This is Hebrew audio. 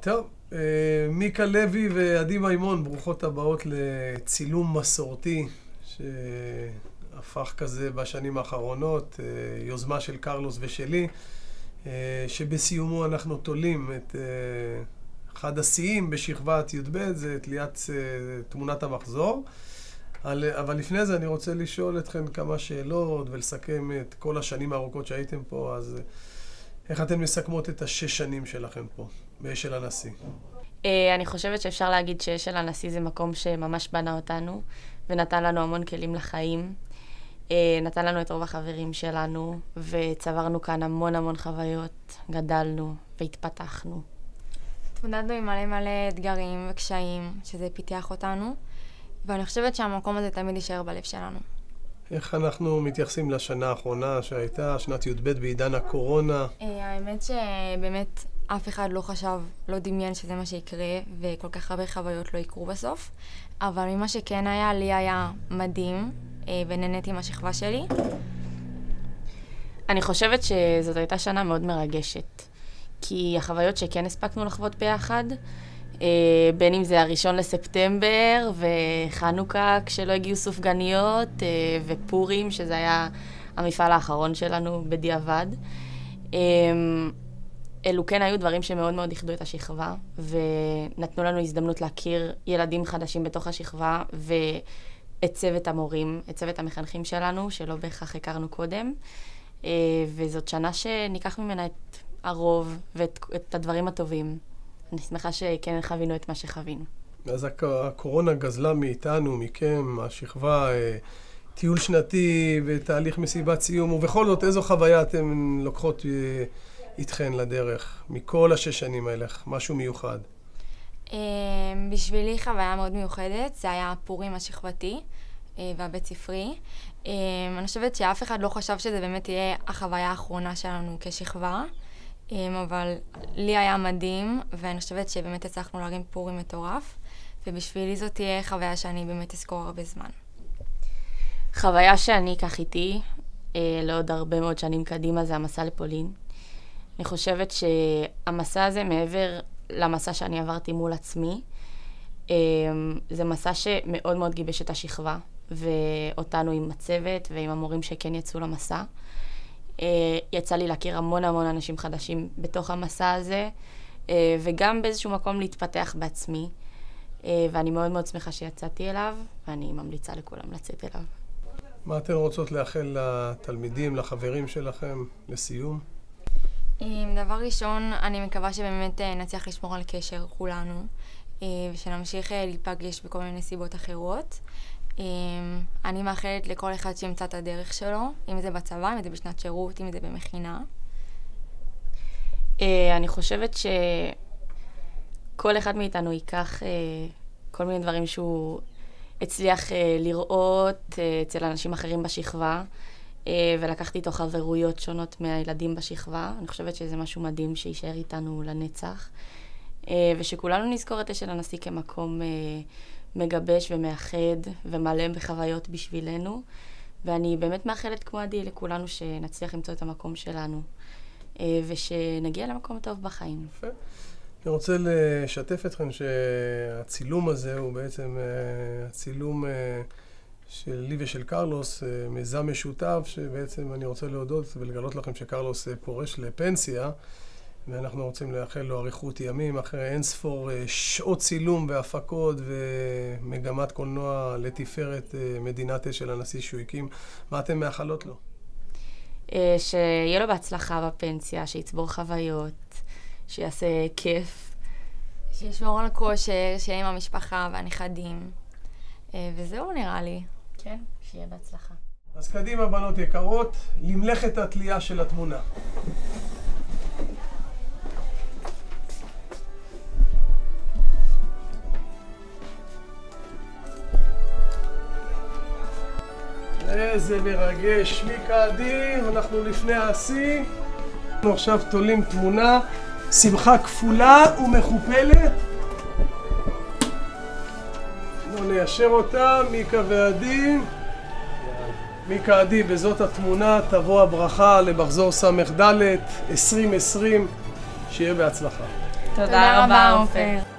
טוב, אה, מיקה לוי ועדי מימון, ברוכות הבאות לצילום מסורתי שהפך כזה בשנים האחרונות, אה, יוזמה של קרלוס ושלי, אה, שבסיומו אנחנו תולים את אחד השיאים בשכבת י"ב, זה תליית תמונת המחזור. אבל לפני זה אני רוצה לשאול אתכם כמה שאלות ולסכם את כל השנים הארוכות שהייתם פה, אז איך אתן מסכמות את השש שנים שלכם פה, באשל הנשיא? אה, אני חושבת שאפשר להגיד שאשל הנשיא זה מקום שממש בנה אותנו, ונתן לנו המון כלים לחיים. אה, נתן לנו את רוב החברים שלנו, וצברנו כאן המון המון חוויות, גדלנו והתפתחנו. התמודדנו עם מלא מלא אתגרים וקשיים, שזה פיתח אותנו, ואני חושבת שהמקום הזה תמיד יישאר בלב שלנו. איך אנחנו מתייחסים לשנה האחרונה שהייתה, שנת י"ב בעידן הקורונה? אה, האמת שבאמת אף אחד לא חשב, לא דמיין שזה מה שיקרה, וכל כך הרבה חוויות לא יקרו בסוף. אבל ממה שכן היה, לי היה מדהים, אה, ונהניתי עם השכבה שלי. אני חושבת שזאת הייתה שנה מאוד מרגשת. כי החוויות שכן הספקנו לחוות ביחד, בין אם זה הראשון לספטמבר, וחנוכה כשלא הגיעו סופגניות, אה, ופורים, שזה היה המפעל האחרון שלנו בדיעבד. אה, אלו כן היו דברים שמאוד מאוד איחדו את השכבה, ונתנו לנו הזדמנות להכיר ילדים חדשים בתוך השכבה, ואת צוות המורים, את צוות המחנכים שלנו, שלא בהכרח הכרנו קודם. וזאת שנה שניקח ממנה את הרוב ואת הדברים הטובים. אני שמחה שכן חווינו את מה שחווינו. אז הקורונה גזלה מאיתנו, מכם, השכבה, אה, טיול שנתי ותהליך מסיבת סיום, ובכל זאת, איזו חוויה אתן לוקחות אה, איתכן לדרך, מכל השש שנים האלה, משהו מיוחד? אה, בשבילי חוויה מאוד מיוחדת, זה היה הפורים השכבתי והבית ספרי. אני חושבת שאף אחד לא חשב שזה באמת תהיה החוויה האחרונה שלנו כשכבה. אבל לי היה מדהים, ואני חושבת שבאמת הצלחנו להרים פורים מטורף, ובשבילי זאת תהיה חוויה שאני באמת אזכור הרבה זמן. חוויה שאני אקח איתי אה, לעוד הרבה מאוד שנים קדימה זה המסע לפולין. אני חושבת שהמסע הזה, מעבר למסע שאני עברתי מול עצמי, אה, זה מסע שמאוד מאוד גיבש את השכבה, ואותנו עם הצוות ועם המורים שכן יצאו למסע. אה, יצא לי להכיר המון המון אנשים חדשים בתוך המסע הזה, אה, וגם באיזשהו מקום להתפתח בעצמי. אה, ואני מאוד מאוד שמחה שיצאתי אליו, ואני ממליצה לכולם לצאת אליו. מה אתן רוצות לאחל לתלמידים, לחברים שלכם, לסיום? דבר ראשון, אני מקווה שבאמת נצליח לשמור על קשר כולנו, ושנמשיך להיפגש בכל מיני סיבות אחרות. אני מאחלת לכל אחד שימצא את הדרך שלו, אם זה בצבא, אם זה בשנת שירות, אם זה במכינה. אה, אני חושבת שכל אחד מאיתנו ייקח אה, כל מיני דברים שהוא הצליח אה, לראות אצל אנשים אחרים בשכבה, ולקחת איתו חברויות שונות מהילדים בשכבה. אני חושבת שזה משהו מדהים שיישאר איתנו לנצח. ושכולנו נזכור את אשל הנשיא כמקום מגבש ומאחד ומלא בחוויות בשבילנו. ואני באמת מאחלת כמו עדי לכולנו שנצליח למצוא את המקום שלנו, אה, ושנגיע למקום טוב בחיים. יפה. אני רוצה לשתף אתכם שהצילום הזה הוא בעצם אה, הצילום אה, של לי ושל קרלוס, מיזם משותף, שבעצם אני רוצה להודות ולגלות לכם שקרלוס פורש לפנסיה. ואנחנו רוצים לאחל לו אריכות ימים אחרי אין ספור אה, שעות צילום והפקות ומגמת קולנוע לתפארת אה, מדינת אש של הנשיא שהוא הקים. מה אתם מאחלות לו? אה, שיהיה לו בהצלחה בפנסיה, שיצבור חוויות, שיעשה כיף. שישמור על כושר, שיהיה עם המשפחה והנכדים. וזהו נראה לי. כן, שיהיה בהצלחה. אז קדימה, בנות יקרות, למלאכת התלייה של התמונה. איזה מרגש. מיקה אדיר, אנחנו לפני השיא. אנחנו עכשיו תולים תמונה, שמחה כפולה ומכופלת. בואו ניישר אותה, מיקה ועדי. מיקה עדי, בזאת התמונה תבוא הברכה למחזור ס"ד 2020, שיהיה בהצלחה. תודה רבה, עופר.